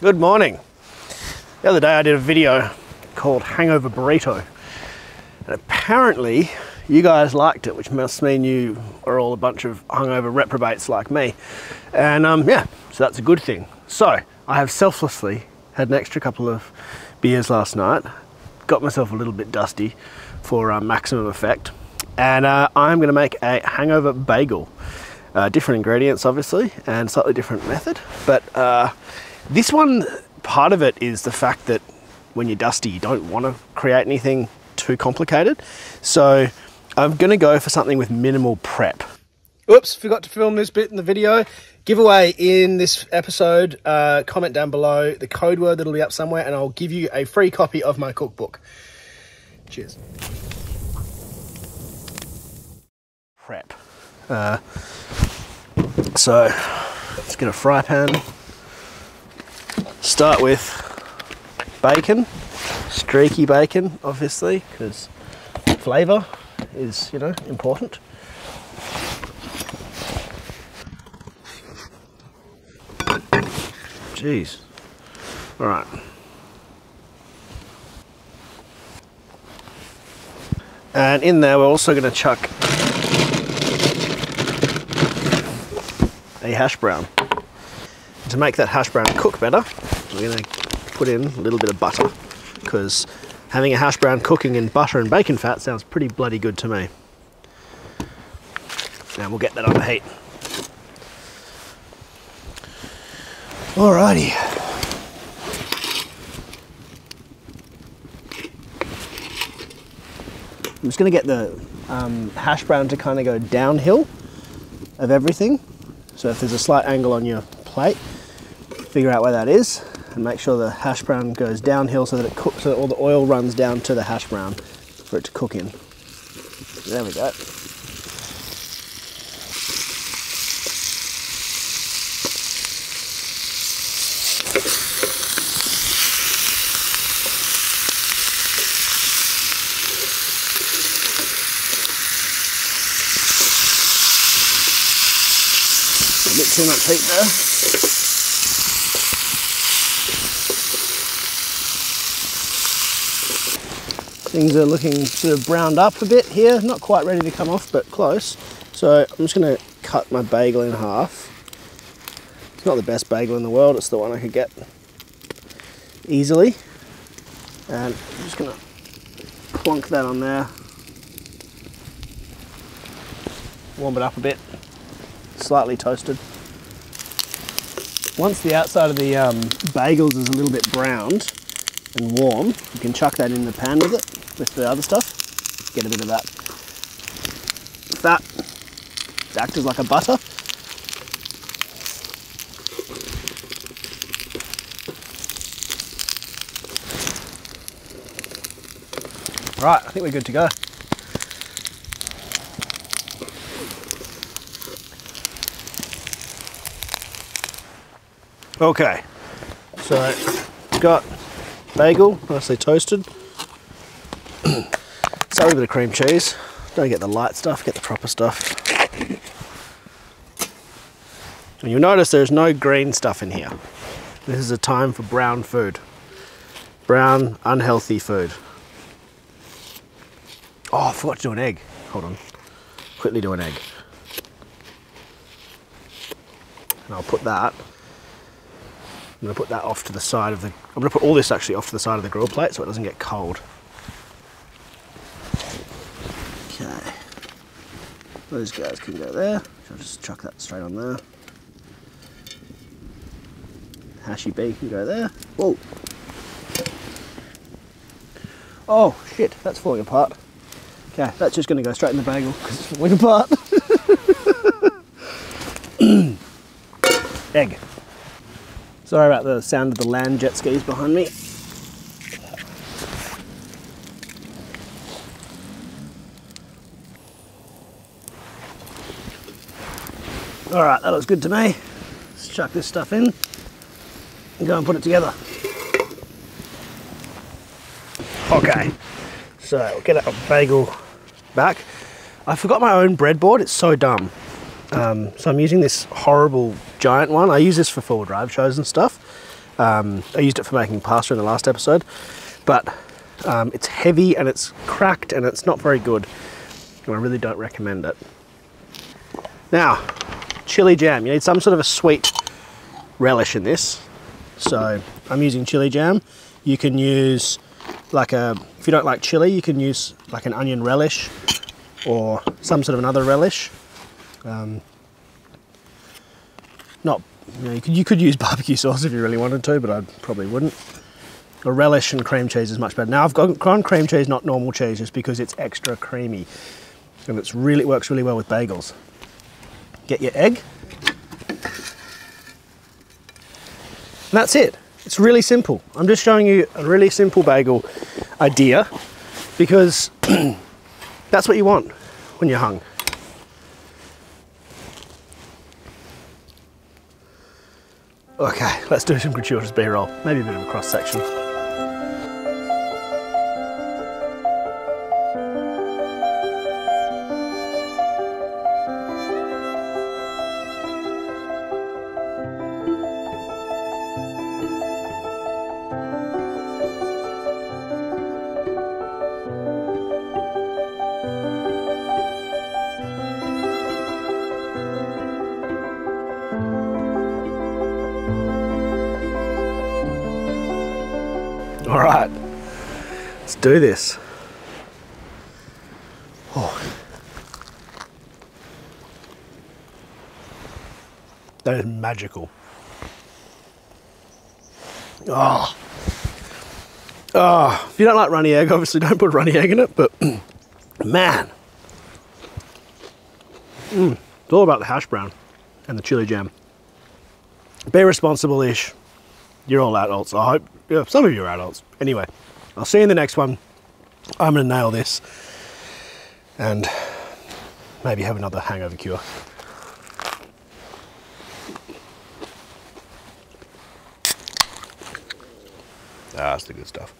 Good morning. The other day I did a video called Hangover Burrito. And apparently you guys liked it, which must mean you are all a bunch of hungover reprobates like me. And um, yeah, so that's a good thing. So I have selflessly had an extra couple of beers last night, got myself a little bit dusty for uh, maximum effect. And uh, I'm gonna make a hangover bagel. Uh, different ingredients obviously and slightly different method but uh, this one, part of it is the fact that when you're dusty, you don't want to create anything too complicated. So I'm going to go for something with minimal prep. Oops, forgot to film this bit in the video. Giveaway in this episode, uh, comment down below the code word that'll be up somewhere and I'll give you a free copy of my cookbook. Cheers. Prep. Uh, so let's get a fry pan start with bacon, streaky bacon, obviously, because flavour is, you know, important. Jeez. All right. And in there, we're also going to chuck a hash brown. To make that hash brown cook better, we're going to put in a little bit of butter because having a hash brown cooking in butter and bacon fat sounds pretty bloody good to me. And we'll get that on the heat. Alrighty. I'm just going to get the um, hash brown to kind of go downhill of everything. So if there's a slight angle on your plate, figure out where that is and make sure the hash brown goes downhill so that it cooks, so that all the oil runs down to the hash brown for it to cook in. There we go. A bit too much heat there. Things are looking sort of browned up a bit here, not quite ready to come off, but close. So I'm just going to cut my bagel in half. It's not the best bagel in the world, it's the one I could get easily. And I'm just going to plonk that on there. Warm it up a bit, slightly toasted. Once the outside of the um, bagels is a little bit browned and warm, you can chuck that in the pan with it with the other stuff. Get a bit of that fat. Act as like a butter. Right, I think we're good to go. Okay, so it's got bagel, nicely toasted. A bit of cream cheese. Don't get the light stuff, get the proper stuff. And you'll notice there's no green stuff in here. This is a time for brown food. Brown, unhealthy food. Oh, I forgot to do an egg. Hold on. Quickly do an egg. And I'll put that. I'm going to put that off to the side of the... I'm going to put all this actually off to the side of the grill plate so it doesn't get cold. Those guys can go there. I'll just chuck that straight on there. Hashy B can go there. Whoa. Oh shit, that's falling apart. Okay, that's just to go straight in the bagel because it's falling apart. Egg. Sorry about the sound of the land jet skis behind me. All right, that looks good to me. Let's chuck this stuff in and go and put it together. Okay, so we'll get our bagel back. I forgot my own breadboard, it's so dumb. Um, so I'm using this horrible giant one. I use this for four drive shows and stuff. Um, I used it for making pasta in the last episode, but um, it's heavy and it's cracked and it's not very good. And I really don't recommend it. Now, chili jam. You need some sort of a sweet relish in this. So I'm using chili jam. You can use like a, if you don't like chili, you can use like an onion relish or some sort of another relish. Um, not, you, know, you, could, you could use barbecue sauce if you really wanted to, but I probably wouldn't. A relish and cream cheese is much better. Now I've got gone cream cheese, not normal cheese, just because it's extra creamy. And it's really, it works really well with bagels. Get your egg. And that's it. It's really simple. I'm just showing you a really simple bagel idea because that's what you want when you're hung. Okay, let's do some gratuitous B-roll. Maybe a bit of a cross section. Let's do this. Oh. That is magical. Oh. Oh, if you don't like runny egg, obviously don't put runny egg in it, but man. Mm, it's all about the hash brown and the chili jam. Be responsible-ish. You're all adults. I hope yeah, some of you are adults. Anyway, I'll see you in the next one. I'm going to nail this and maybe have another hangover cure. Ah, that's the good stuff.